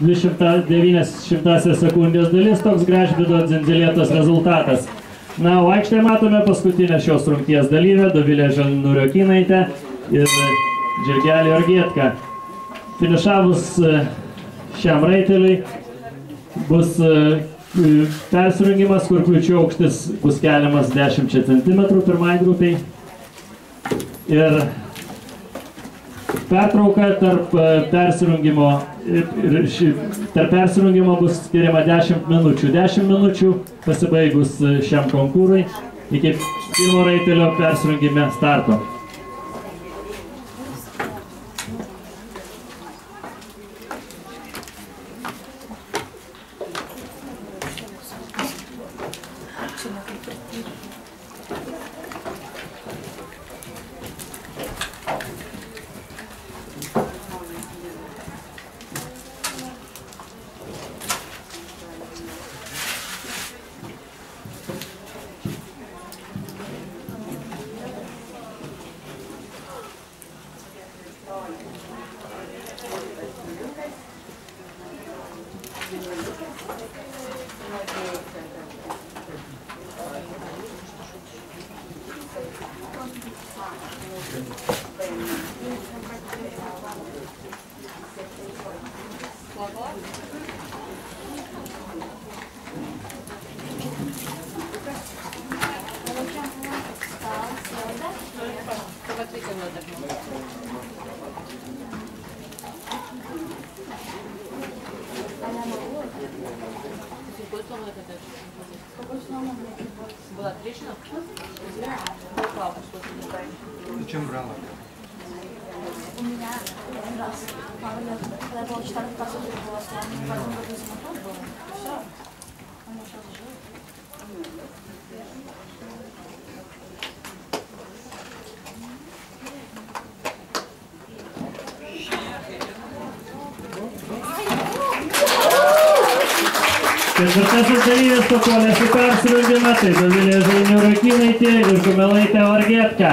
209 sekundės dalis, toks gražvido dzindzilėtos rezultatas. Na, o aikštėje matome paskutinę šios rungties dalyvę, Dovilė Žalnuriokinaitė ir Džirgelį Orgietka. Finišavus e, šiam raiteliui bus e, persirungimas, kur kliučių aukštis bus keliamas 10 cm pirmai grupiai. Ir pertrauka tarp e, persirungimo, ir ši, tarp persirungimo bus skiriama 10 minučių. 10 minučių pasibaigus šiam konkūrui iki pirmo raitelio persirungime starto. Смотрите, надо. Зачем брала? У меня один раз, я была 14 посуды, была сломана, потом в этом был. Ketvirtasis dalyvis papuolė su persirungimą, tai Dovilė Žainių Rakinaitė ir Kumelaitė Vargėtka.